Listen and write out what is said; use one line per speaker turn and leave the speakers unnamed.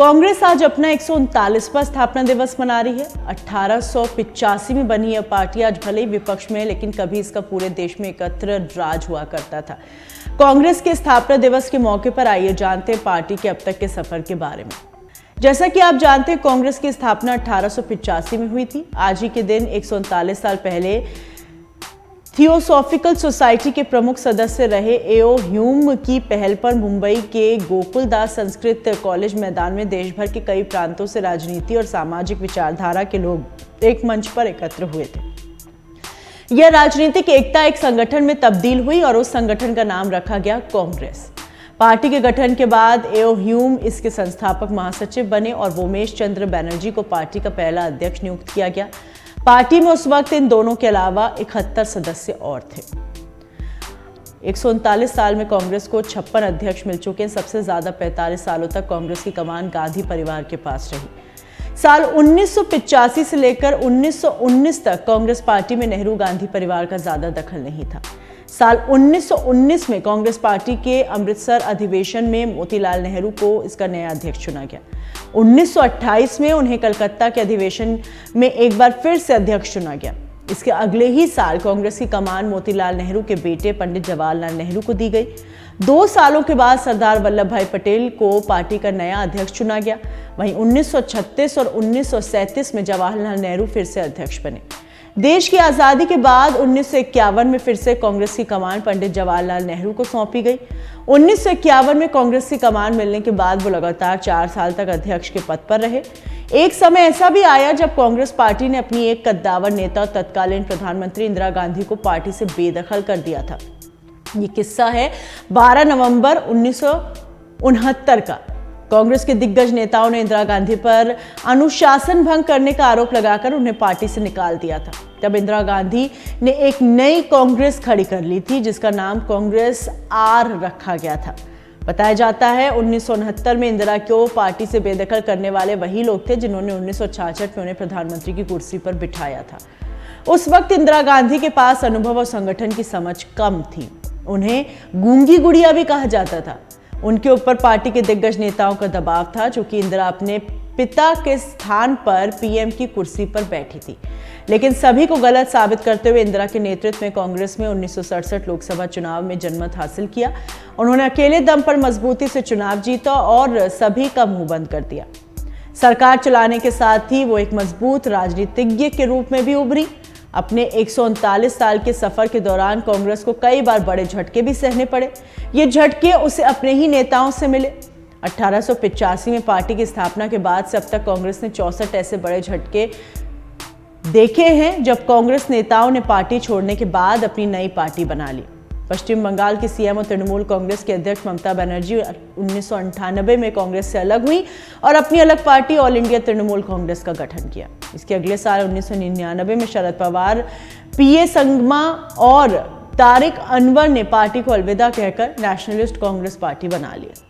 कांग्रेस आज अपना एक स्थापना दिवस मना रही है। अठारह में बनी यह पार्टी आज भले ही विपक्ष में है, लेकिन कभी इसका पूरे देश में एकत्र राज हुआ करता था। कांग्रेस के स्थापना दिवस के मौके पर आइए जानते हैं पार्टी के अब तक के सफ़र के बारे में। जैसा कि आप जानते हैं, कांग्रेस की स्थापना अठारह में हुई थी। आज ही के दिन एक सौ उनतालीस साल पहले थियोसॉफिकल सोसाइटी के प्रमुख सदस्य रहे एओ ह्यूम की पहल पर मुंबई के गोकुलदास संस्कृत कॉलेज मैदान में देश भर के कई प्रांतों से राजनीति और सामाजिक विचारधारा के लोग एक मंच पर एकत्र हुए थे। यह राजनीतिक एकता एक संगठन में तब्दील हुई और उस संगठन का नाम रखा गया कांग्रेस। पार्टी के गठन के बाद एओ ह्यूम इसके संस्थापक महासचिव बने और वोमेश चंद्र बैनर्जी को पार्टी का पहला अध्यक्ष नियुक्त किया गया। पार्टी में उस वक्त इन दोनों के अलावा इकहत्तर सदस्य और थे। एक सौ उनतालीस साल में कांग्रेस को छप्पन अध्यक्ष मिल चुके हैं। सबसे ज़्यादा 45 सालों तक कांग्रेस की कमान गांधी परिवार के पास रही। साल उन्नीस से लेकर 1919 तक कांग्रेस पार्टी में नेहरू गांधी परिवार का ज़्यादा दखल नहीं था। साल 1919 में कांग्रेस पार्टी के अमृतसर अधिवेशन में मोतीलाल नेहरू को इसका नया अध्यक्ष चुना गया। 1928 में उन्हें कलकत्ता के अधिवेशन में एक बार फिर से अध्यक्ष चुना गया। इसके अगले ही साल कांग्रेस की कमान मोतीलाल नेहरू के बेटे पंडित जवाहरलाल नेहरू को दी गई। दो सालों के बाद सरदार वल्लभ भाई पटेल को पार्टी का नया अध्यक्ष चुना गया। वहीं 1936 और 1937 में जवाहरलाल नेहरू फिर से अध्यक्ष बने। देश की आज़ादी के बाद उन्नीस सौ इक्यावन में फिर से कांग्रेस की कमान पंडित जवाहरलाल नेहरू को सौंपी गई। उन्नीस सौ इक्यावन में कांग्रेस की कमान मिलने के बाद वो लगातार चार साल तक अध्यक्ष के पद पर रहे। एक समय ऐसा भी आया जब कांग्रेस पार्टी ने अपनी एक कद्दावर नेता और तत्कालीन प्रधानमंत्री इंदिरा गांधी को पार्टी से बेदखल कर दिया था। ये किस्सा है 12 नवंबर उन्नीस सौ उनहत्तर का। कांग्रेस के दिग्गज नेताओं ने इंदिरा गांधी पर अनुशासन भंग करने का आरोप लगाकर उन्हें पार्टी से निकाल दिया था। तब इंदिरा गांधी ने एक नई कांग्रेस खड़ी कर ली थी, जिसका नाम कांग्रेस आर रखा गया था। बताया जाता है, उन्नीस में इंदिरा को पार्टी से बेदखल करने वाले वही लोग थे जिन्होंने उन्नीस में उन्हें प्रधानमंत्री की कुर्सी पर बिठाया था। उस वक्त इंदिरा गांधी के पास अनुभव और संगठन की समझ कम थी। उन्हें गूँगी गुड़िया भी कहा जाता था। उनके ऊपर पार्टी के दिग्गज नेताओं का दबाव था, जो कि इंदिरा अपने पिता के स्थान पर पीएम की कुर्सी पर बैठी थी। लेकिन सभी को गलत साबित करते हुए इंदिरा के नेतृत्व में कांग्रेस में उन्नीस लोकसभा चुनाव में जनमत हासिल किया। उन्होंने अकेले दम पर मजबूती से चुनाव जीता और सभी का मुँह बंद कर दिया। सरकार चलाने के साथ ही वो एक मज़बूत राजनीतिज्ञ के रूप में भी उभरी। अपने एक सौ उनतालीस साल के सफ़र के दौरान कांग्रेस को कई बार बड़े झटके भी सहने पड़े। ये झटके उसे अपने ही नेताओं से मिले। अठारह में पार्टी की स्थापना के बाद से अब तक कांग्रेस ने चौसठ ऐसे बड़े झटके देखे हैं जब कांग्रेस नेताओं ने पार्टी छोड़ने के बाद अपनी नई पार्टी बना ली। पश्चिम बंगाल की सीएम और तृणमूल कांग्रेस के अध्यक्ष ममता बनर्जी उन्नीस में कांग्रेस से अलग हुई और अपनी अलग party all India Trinamool Congress का गठन किया। इसके अगले साल उन्नीस सौ निन्यानबे में शरद पवार पीए संगमा और तारिक अनवर ने पार्टी को अलविदा कहकर नेशनलिस्ट कांग्रेस पार्टी बना लिया